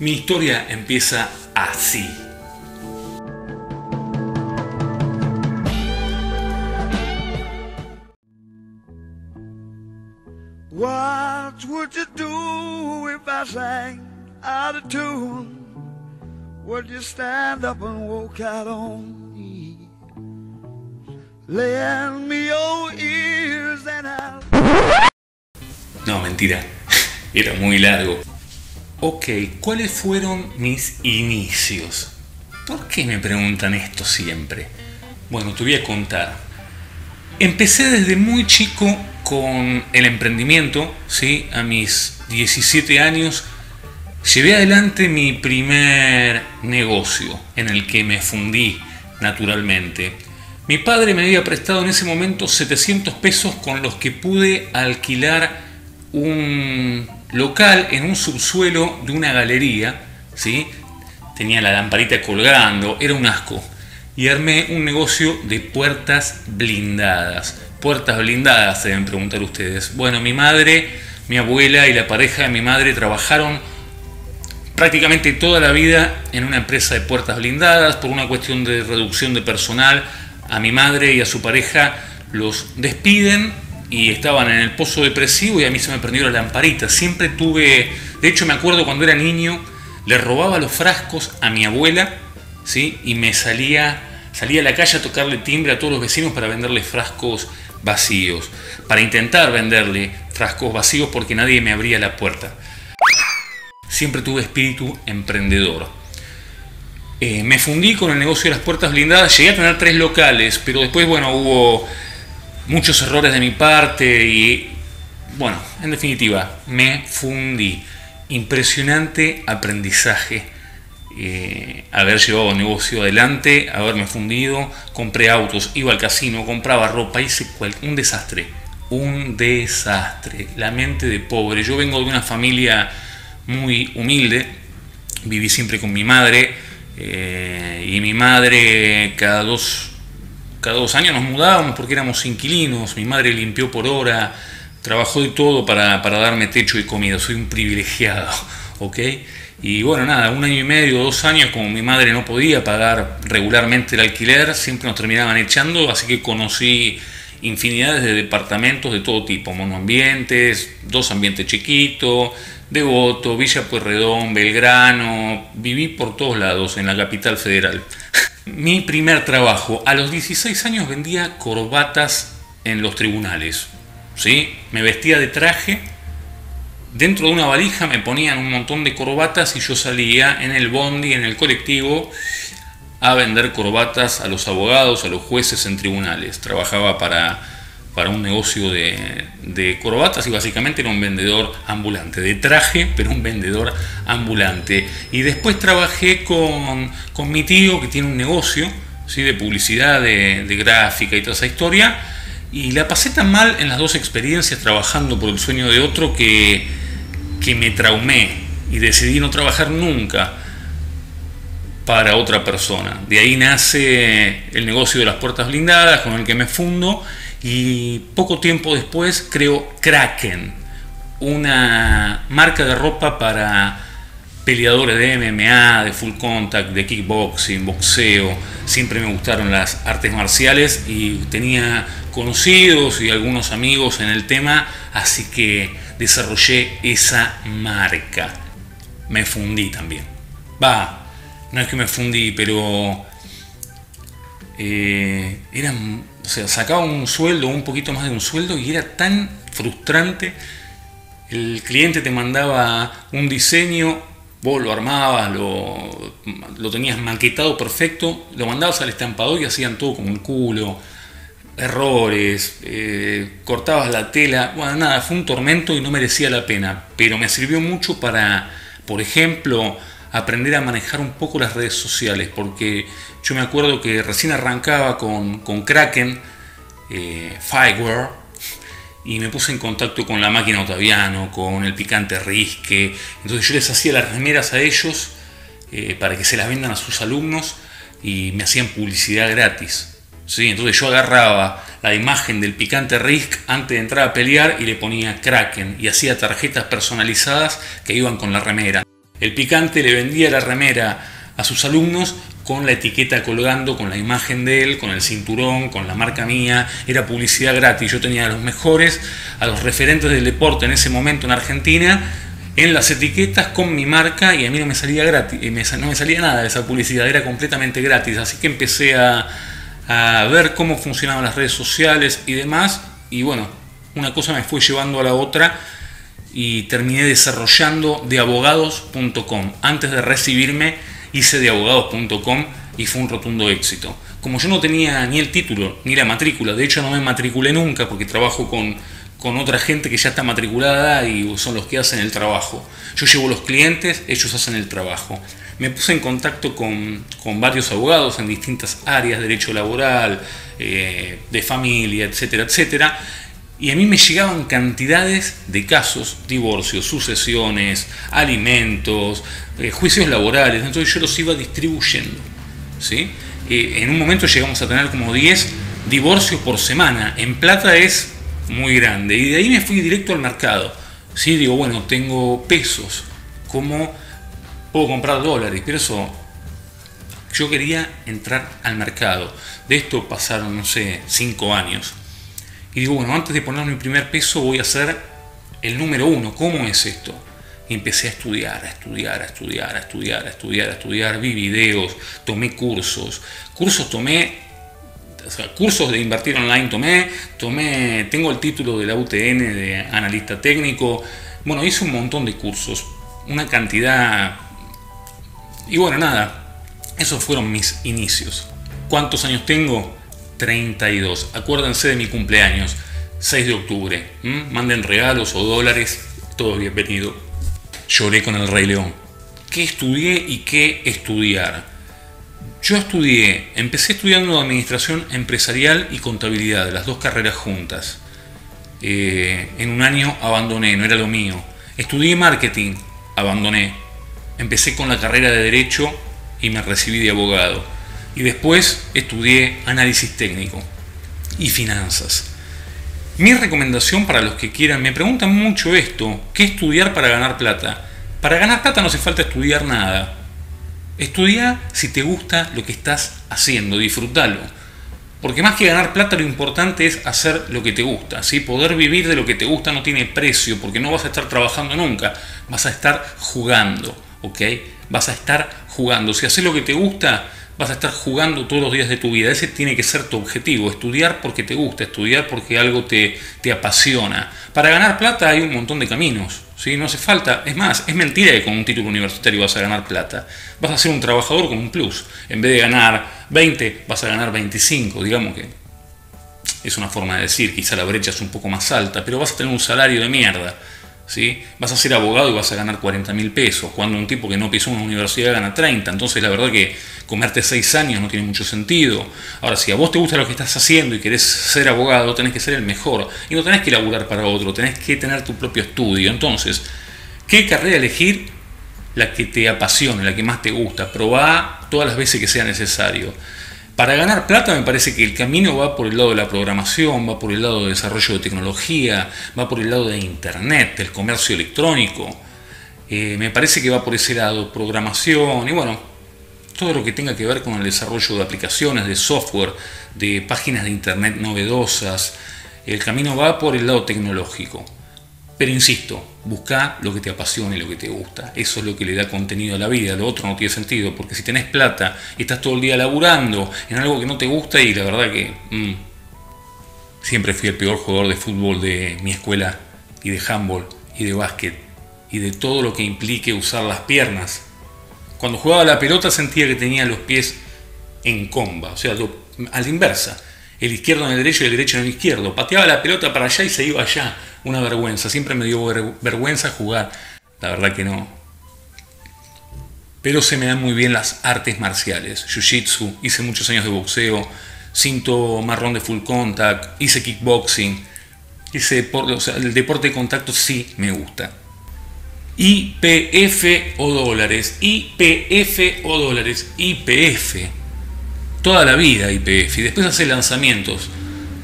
Mi historia empieza así. What would you do if I sang out of tune? Would you stand up and walk out on me? Lend me your ears and I'll... No, mentira. Era muy largo. Ok, ¿cuáles fueron mis inicios? ¿Por qué me preguntan esto siempre? Bueno, te voy a contar. Empecé desde muy chico con el emprendimiento, ¿sí? A mis 17 años llevé adelante mi primer negocio en el que me fundí naturalmente. Mi padre me había prestado en ese momento 700 pesos con los que pude alquilar un local en un subsuelo de una galería, ¿sí? Tenía la lamparita colgando, era un asco. Y armé un negocio de puertas blindadas. Puertas blindadas, se deben preguntar ustedes. Bueno, mi madre, mi abuela y la pareja de mi madre trabajaron prácticamente toda la vida en una empresa de puertas blindadas por una cuestión de reducción de personal. A mi madre y a su pareja los despiden y estaban en el pozo depresivo y a mí se me prendió la lamparita. Siempre tuve, de hecho me acuerdo cuando era niño, le robaba los frascos a mi abuela, ¿sí? Y me salía, salía a la calle a tocarle timbre a todos los vecinos para venderles frascos vacíos, para intentar venderle frascos vacíos porque nadie me abría la puerta. Siempre tuve espíritu emprendedor. Eh, me fundí con el negocio de las puertas blindadas, llegué a tener tres locales, pero después, bueno, hubo muchos errores de mi parte y, bueno, en definitiva, me fundí. Impresionante aprendizaje. Eh, haber llevado el negocio adelante, haberme fundido, compré autos, iba al casino, compraba ropa, hice un desastre, un desastre, la mente de pobre. Yo vengo de una familia muy humilde, viví siempre con mi madre eh, y mi madre cada dos cada dos años nos mudábamos porque éramos inquilinos, mi madre limpió por hora, trabajó de todo para, darme techo y comida, soy un privilegiado, ¿ok? Y bueno, nada, un año y medio, dos años, como mi madre no podía pagar regularmente el alquiler, siempre nos terminaban echando, así que conocí infinidades de departamentos de todo tipo, monoambientes, dos ambientes chiquitos, Devoto, Villa Pueyrredón, Belgrano, viví por todos lados en la capital federal. Mi primer trabajo, a los 16 años vendía corbatas en los tribunales. ¿sí? Me vestía de traje, dentro de una valija me ponían un montón de corbatas y yo salía en el bondi, en el colectivo, a vender corbatas a los abogados, a los jueces en tribunales. Trabajaba para, para un negocio de, corbatas y básicamente era un vendedor ambulante, de traje, pero un vendedor ambulante. Y después trabajé con, con mi tío que tiene un negocio ¿sí? de publicidad, de, de gráfica y toda esa historia. Y la pasé tan mal en las dos experiencias trabajando por el sueño de otro que, que me traumé y decidí no trabajar nunca para otra persona. De ahí nace el negocio de las puertas blindadas con el que me fundo y poco tiempo después creo Kraken, una marca de ropa para peleadores de MMA, de full contact, de kickboxing, boxeo. Siempre me gustaron las artes marciales y tenía conocidos y algunos amigos en el tema, así que desarrollé esa marca. Me fundí también. Va, no es que me fundí, pero eh, o sea, sacaba un sueldo, un poquito más de un sueldo, y era tan frustrante. El cliente te mandaba un diseño, vos lo armabas, lo, lo tenías maquetado perfecto, lo mandabas al estampador y hacían todo como un culo, errores, eh, cortabas la tela, bueno, nada, fue un tormento y no merecía la pena, pero me sirvió mucho para, por ejemplo, aprender a manejar un poco las redes sociales, porque yo me acuerdo que recién arrancaba con, Kraken, eh, Fireware, y me puse en contacto con la máquina Otaviano, con el picante Risque, entonces yo les hacía las remeras a ellos eh, para que se las vendan a sus alumnos y me hacían publicidad gratis. ¿sí? Entonces yo agarraba la imagen del picante Risk antes de entrar a pelear y le ponía Kraken y hacía tarjetas personalizadas que iban con la remera. El picante le vendía la remera a sus alumnos con la etiqueta colgando, con la imagen de él, con el cinturón, con la marca mía, era publicidad gratis. Yo tenía a los mejores, a los referentes del deporte en ese momento en Argentina, en las etiquetas con mi marca y a mí no me salía gratis, eh, no me salía nada de esa publicidad, era completamente gratis. Así que empecé a, a ver cómo funcionaban las redes sociales y demás. Y bueno, una cosa me fue llevando a la otra y terminé desarrollando de abogados.com. Antes de recibirme hice de abogados.com y fue un rotundo éxito. Como yo no tenía ni el título ni la matrícula, de hecho no me matriculé nunca porque trabajo con, con otra gente que ya está matriculada y son los que hacen el trabajo. Yo llevo los clientes, ellos hacen el trabajo. Me puse en contacto con, con varios abogados en distintas áreas, derecho laboral, eh, de familia, etcétera, etcétera. Y a mí me llegaban cantidades de casos, divorcios, sucesiones, alimentos, eh, juicios laborales, entonces yo los iba distribuyendo. ¿sí? Eh, en un momento llegamos a tener como 10 divorcios por semana, en plata es muy grande, y de ahí me fui directo al mercado. ¿sí? Digo, bueno, tengo pesos, ¿cómo puedo comprar dólares? Pero eso, yo quería entrar al mercado. De esto pasaron, no sé, 5 años. Y digo, bueno, antes de poner mi primer peso voy a hacer el número uno. ¿Cómo es esto? Y empecé a estudiar, a estudiar, a estudiar, a estudiar, a estudiar, a estudiar. Vi videos, tomé cursos. Cursos tomé, o sea, cursos de invertir online tomé, tomé, tengo el título de la UTN de analista técnico. Bueno, hice un montón de cursos, una cantidad. Y bueno, nada, esos fueron mis inicios. ¿Cuántos años tengo? 32. Acuérdense de mi cumpleaños, 6 de octubre. Manden regalos o dólares, todo bienvenido. Lloré con el Rey León. ¿Qué estudié y qué estudiar? Yo estudié, empecé estudiando administración empresarial y contabilidad, las dos carreras juntas. Eh, en un año abandoné, no era lo mío. Estudié marketing, abandoné. Empecé con la carrera de derecho y me recibí de abogado y después estudié análisis técnico y finanzas. Mi recomendación para los que quieran, me preguntan mucho esto, ¿qué estudiar para ganar plata? Para ganar plata no hace falta estudiar nada. Estudia si te gusta lo que estás haciendo, disfrútalo. Porque más que ganar plata lo importante es hacer lo que te gusta. ¿sí? Poder vivir de lo que te gusta no tiene precio porque no vas a estar trabajando nunca, vas a estar jugando. ¿ok? Vas a estar jugando. Si haces lo que te gusta, vas a estar jugando todos los días de tu vida. Ese tiene que ser tu objetivo, estudiar porque te gusta, estudiar porque algo te, te apasiona. Para ganar plata hay un montón de caminos, ¿sí? no hace falta, es más, es mentira que con un título universitario vas a ganar plata. Vas a ser un trabajador con un plus. En vez de ganar 20, vas a ganar 25, digamos que es una forma de decir, quizá la brecha es un poco más alta, pero vas a tener un salario de mierda. ¿Sí? Vas a ser abogado y vas a ganar 40 mil pesos, cuando un tipo que no pisó una universidad gana 30. Entonces la verdad que comerte 6 años no tiene mucho sentido. Ahora, si a vos te gusta lo que estás haciendo y querés ser abogado, tenés que ser el mejor. Y no tenés que laburar para otro, tenés que tener tu propio estudio. Entonces, ¿qué carrera elegir? La que te apasione, la que más te gusta. Probá todas las veces que sea necesario. Para ganar plata me parece que el camino va por el lado de la programación, va por el lado de desarrollo de tecnología, va por el lado de Internet, del comercio electrónico. Eh, me parece que va por ese lado, programación y bueno, todo lo que tenga que ver con el desarrollo de aplicaciones, de software, de páginas de Internet novedosas. El camino va por el lado tecnológico. Pero insisto, busca lo que te apasione, lo que te gusta. Eso es lo que le da contenido a la vida. Lo otro no tiene sentido, porque si tenés plata y estás todo el día laburando en algo que no te gusta y la verdad que mm, siempre fui el peor jugador de fútbol de mi escuela y de handball y de básquet y de todo lo que implique usar las piernas. Cuando jugaba la pelota sentía que tenía los pies en comba, o sea, a la inversa. El izquierdo en el derecho y el derecho en el izquierdo. Pateaba la pelota para allá y se iba allá una vergüenza. Siempre me dio vergüenza jugar. La verdad que no. Pero se me dan muy bien las artes marciales. Jiu-jitsu, hice muchos años de boxeo, cinto marrón de full contact, hice kickboxing. Hice deporte, o sea, el deporte de contacto sí me gusta. IPF o dólares, IPF o dólares, IPF. Toda la vida IPF. Y después hace lanzamientos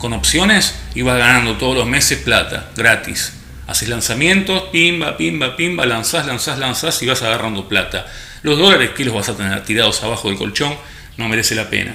con opciones y vas ganando todos los meses plata, gratis. Haces lanzamientos, pimba, pimba, pimba, lanzás, lanzás, lanzás y vas agarrando plata. Los dólares que los vas a tener tirados abajo del colchón no merece la pena.